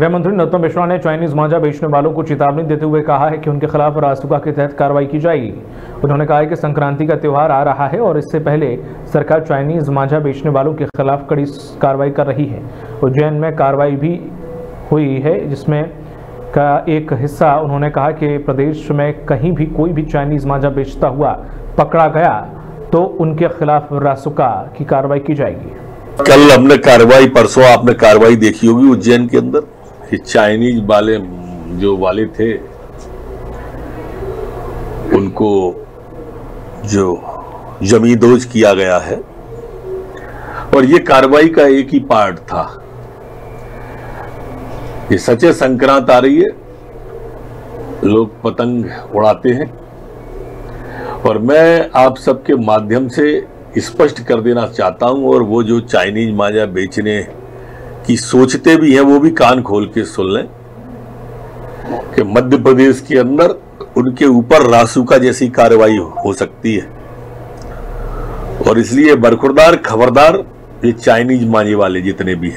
गृह मंत्री नरोत्तम मिश्रा ने चाइनीज़ मांझा बेचने वालों को चेतावनी देते हुए कहा है कि उनके खिलाफ रासुका के तहत कार्रवाई की जाएगी। उन्होंने कहा है कि संक्रांति का त्यौहार आ रहा है और इससे पहले सरकार चाइनीज़ मांझा बेचने वालों के खिलाफ कड़ी कार्रवाई कर रही है। उज्जैन में कार्रवाई भी हुई है, जिसमें का एक हिस्सा उन्होंने कहा कि प्रदेश में कहीं भी कोई भी चाइनीज़ मांझा बेचता हुआ पकड़ा गया तो उनके खिलाफ रासुका की कार्रवाई की जाएगी। कल हमने कार्रवाई, परसों आपने कार्रवाई देखी होगी उज्जैन के अंदर। कि चाइनीज़ वाले जो वाले थे, उनको जो जमींदोज किया गया है, और ये कार्रवाई का एक ही पार्ट था। ये सचे संक्रांत आ रही है, लोग पतंग उड़ाते हैं, और मैं आप सबके माध्यम से स्पष्ट कर देना चाहता हूँ, और वो जो चाइनीज़ माजा बेचने की सोचते भी हैं, वो भी कान खोल के सुन लें कि मध्य प्रदेश के अंदर उनके ऊपर रासुका जैसी कार्रवाई हो सकती है। और इसलिए बरखुरदार, खबरदार ये चाइनीज़ माने वाले जितने भी हैं।